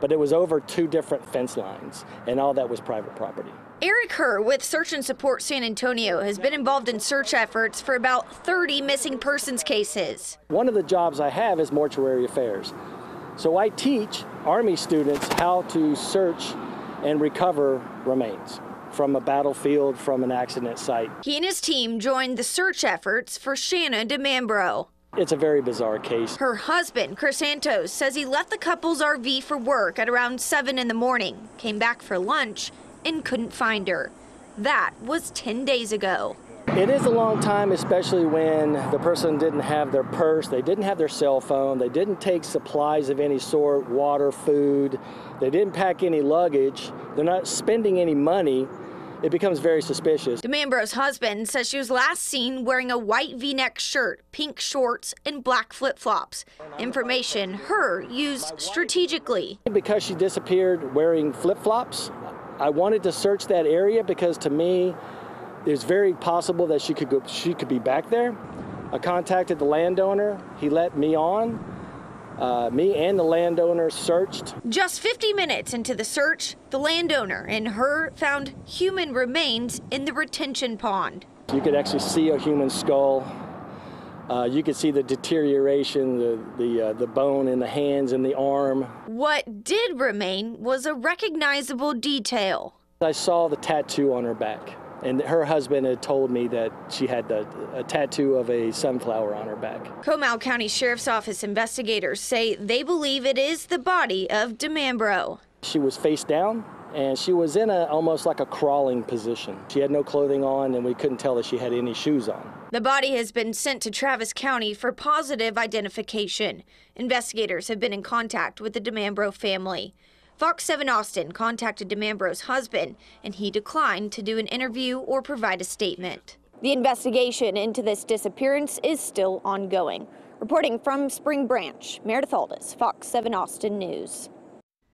But it was over two different fence lines, and all that was private property. Eric Herr with Search and Support San Antonio has been involved in search efforts for about 30 missing persons cases. One of the jobs I have is mortuary affairs. So I teach Army students how to search and recover remains from a battlefield, from an accident site. He and his team joined the search efforts for Shannon DeMambro. It's a very bizarre case. Her husband, Chris Santos, says he left the couple's RV for work at around 7 in the morning, came back for lunch, and couldn't find her. That was 10 days ago. It is a long time, especially when the person didn't have their purse, they didn't have their cell phone, they didn't take supplies of any sort, water, food, they didn't pack any luggage, they're not spending any money. It becomes very suspicious. DeMambro's husband says she was last seen wearing a white v neck shirt, pink shorts, and black flip flops. Information Herr used strategically. Because she disappeared wearing flip flops, I wanted to search that area because to me, it's very possible that she could go, she could be back there. I contacted the landowner. He let me on. Uh, me and the landowner searched. Just 50 minutes into the search, the landowner and Herr found human remains in the retention pond. You could actually see a human skull. Uh, you could see the deterioration, the the uh, the bone in the hands and the arm. What did remain was a recognizable detail. I saw the tattoo on her back. And her husband had told me that she had the, a tattoo of a sunflower on her back. Comal County Sheriff's Office investigators say they believe it is the body of DeMambro. She was face down and she was in a almost like a crawling position. She had no clothing on and we couldn't tell that she had any shoes on. The body has been sent to Travis County for positive identification. Investigators have been in contact with the DeMambro family. Fox 7 Austin contacted DeMambro's husband, and he declined to do an interview or provide a statement. The investigation into this disappearance is still ongoing. Reporting from Spring Branch, Meredith Aldis, Fox 7 Austin News.